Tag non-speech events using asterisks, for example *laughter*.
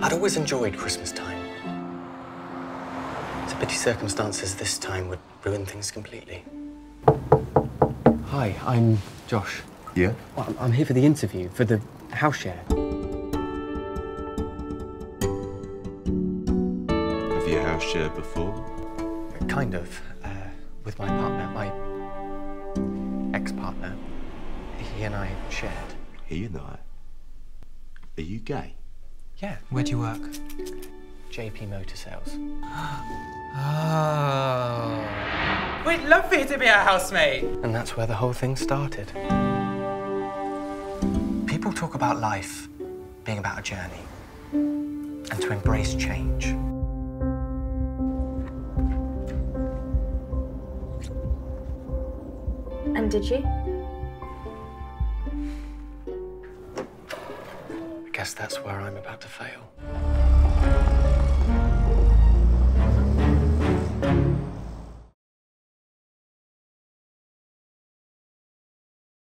I'd always enjoyed Christmas time. It's a pity circumstances this time would ruin things completely. Hi, I'm Josh. Yeah? Well, I'm- here for the interview, for the house share. Have you house shared before? Kind of. Uh, with my partner, He and I shared. He and I. Are you gay? Yeah, Where do you work? JP Motor Sales. *gasps* Oh. We'd love for you to be our housemate. And that's where the whole thing started. People talk about life being about a journey and to embrace change. And did you? I guess that's where I'm about to fail.